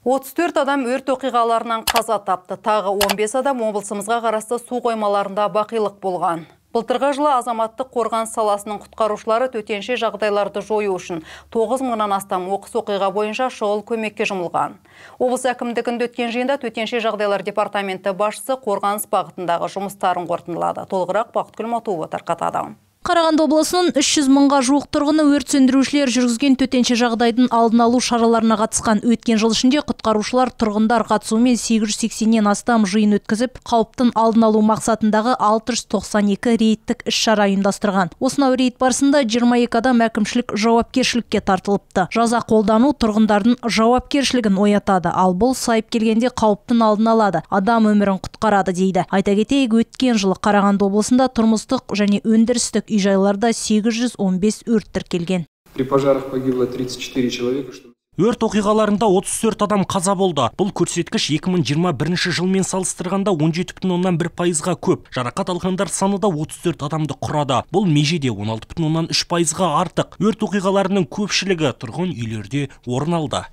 34 адам өрт оқиғаларынан қаза тапты. Тағы 15 адам облысымызға қарасты су қоймаларында бақилық болған. Былтырғы жылы азаматтық қорғаныс саласының құтқарушылары төтенше жағдайларды жою үшін 9 мыңнан астам оқыс оқиға бойынша шұғыл көмекке жұмылған. Облыс әкімдігінде өткен жиында төтенше жағдайлар департаменті басшысы қорғаныс бағытындағы жұмыстарын қорытындылады. Толығырақ Бақытгүл Матуова тарқатады. Қарағанды облысының 300 мыңға жуық тұрғыны өрт сөндірушілер жүргізген төтенше жағдайдың алдын алу шараларына қатысқан өткен жыл ішінде құтқарушылар тұрғындар қатысуымен 880-нен астам жиын өткізіп, қауіптің алдын алу мақсатындағы 692 рейдтік іс-шара ұйымдастырған. Осынау рейд барысында 22 адам әкімшілік жауапкершілікке тартылыпты. Жаза қолдану тұрғындардың жауапкершілігін оятады, ал бұл сайып келгенде қауіптің алдын алады, адам өмірін құтқарады дейді. Айта кетейік, өткен жылы Қарағанды облысында тұрмыстық және өндірістік үй жайларда 815 өрт тіркелген. При пожарах погибло 34 человека. Өрт оқиғаларында 34 адам қаза болды. Бұл көрсеткіш 2021 жылмен салыстырғанда 17,1 пайызға көп. Жарақат алғандар саны да 34 адамды құрады. Бұл межеде 16,3 пайызға артық. Өрт оқиғаларының көпшілігі тұрғын үйлерде орын алды.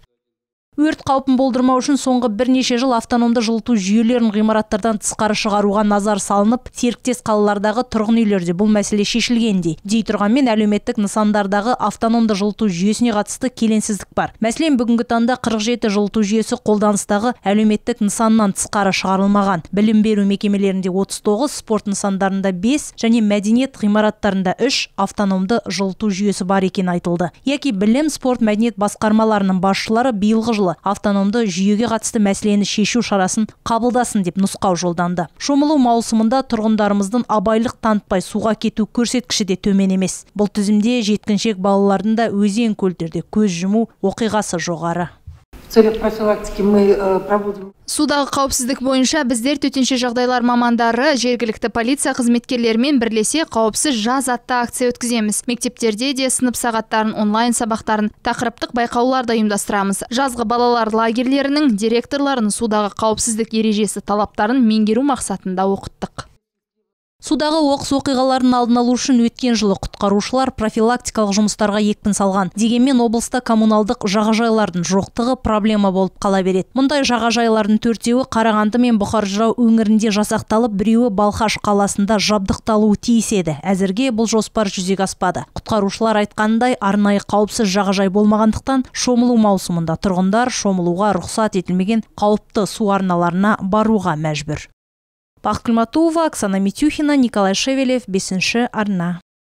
Өрт қаупін болдырмау үшін соңғы бірнеше жыл автономды жылыту жүйелерін ғимараттардан тысқары шығаруға назар салынып, серіктес қалалардағы тұрғын үйлерде бұл мәселе шешілгендей. Дей тұрғанмен әлеуметтік нысандардағы автономды жылыту жүйесіне қатысты келеңсіздік бар. Мәселен, бүгінгі таңда 47 жылыту жүйесі қолданыстағы әлеуметтік нысаннан тысқары шығарылмаған. Білім беру мекемелерінде 39, спорт нысандарында 5 және мәдениет ғимараттарында 3 автономды жылыту жүйесі бар екені айтылды. Яки білім, спорт, мәдениет басқармаларының басшылары биылғы жыл автономды жүйеге қатысты мәселені шешу шарасын қабылдасын деп нұсқау жолданды. Шомылу маусымында тұрғындарымыздың абайлық танытпай суға кету көрсеткіші де төмен емес. Бұл тізімде жеткіншек балалардың да өзен көлдерде көз жұму оқиғасы жоғары. В целях профилактики мы э, проводим. Судағы қауіпсіздік бойынша біздер төтенше жағдайлар мамандары жергілікті полиция қызметкерлерімен бірлесе қауіпсіз жаз атты акция өткіземіз. Мектептерде де сынып сағаттарын онлайн сабақтарын тақырыптық байқаулар да ұйымдастырамыз. Жазғы балалар лагерлерінің директорларын судағы қауіпсіздік ережесі талаптарын меңгеру мақсатында оқыттық. Судағы оқыс оқиғалардың алдын алу үшін өткен жылы құтқарушылар профилактикалық жұмыстарға екпін салған. Дегенмен облыста коммуналдық жағажайлардың жоқтығы проблема болып қала береді. Мұндай жағажайлардың төртеуі Қарағанды мен Бұқар жырау өңірінде жасақталып, біреуі Балхаш қаласында жабдықталуы тиіс еді. Әзірге бұл жоспар жүзеге аспады. Құтқарушылар айтқандай, арнайы қауіпсіз жағажай болмағандықтан шомылу маусымында тұрғындар шомылуға рұқсат етілмеген қауіпті су арналарына баруға мәжбүр бақыт Оксана Митюхина, Николай Шевелев, бесінші арна.